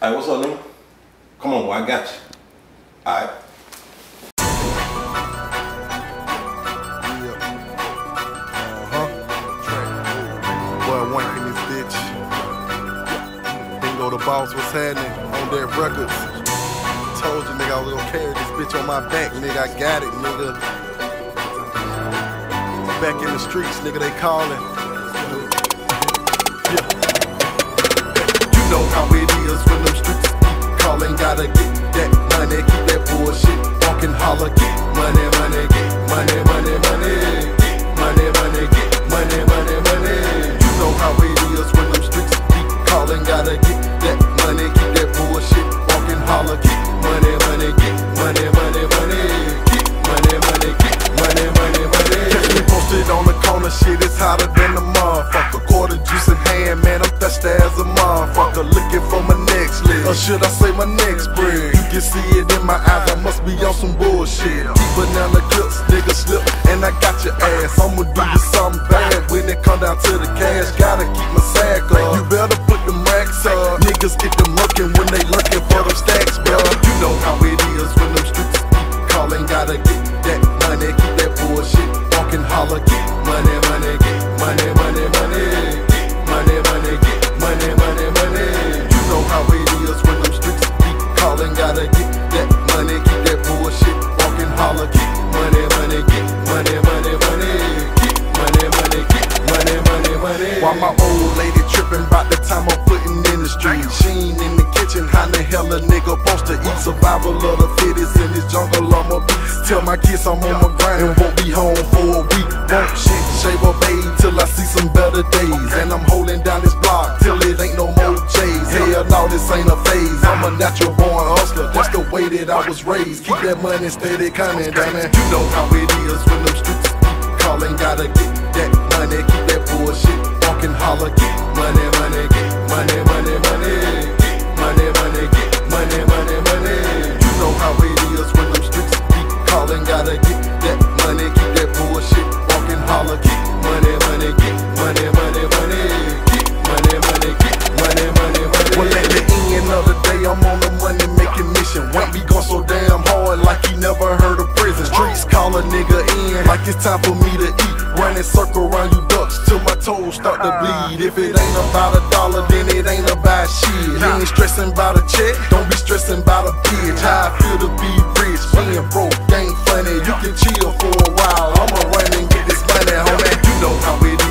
Hey, what's up, nigga? Come on, boy, I got you. All right. Uh-huh. Boy, one in this bitch. Bingo the boss, what's happening? On that records. Told you, nigga, I was gonna carry this bitch on my back, nigga. I got it, nigga. Back in the streets, nigga, they calling. Yeah. You know how it is when them streets. Gotta get that money, keep that bullshit. Walking holler, get money, money, get money, money. Money, corner, shit is hotter than the motherfucker. Quarter juice in hand, man, I'm thirsty as a motherfucker. Looking for my next lick, or should I say my next bread? You can see it in my eyes, I must be on some bullshit. Banana clips, nigga slip, and I got your ass. I'ma do you something bad when it come down to the cash. Gotta keep my sack up. You better Survival of the fittest in this jungle, I'ma. Tell my kids I'm on my grind and won't be home for a week. Won't shit, shave a babe till I see some better days. And I'm holding down this block till it ain't no more J's. Hell no, this ain't a phase. I'm a natural born hustler. That's the way that I was raised. Keep that money steady coming, damn it. You know how it is when them streets calling. Gotta get that money, keep that bullshit. Walking holler, get time for me to eat. Running circle around you ducks till my toes start to bleed. If it ain't about a dollar, then it ain't about shit. You ain't stressing about a check, don't be stressing about a bitch. How I feel to be rich, being broke ain't funny. You can chill for a while, I'ma run and get this money, homie. You know how it is.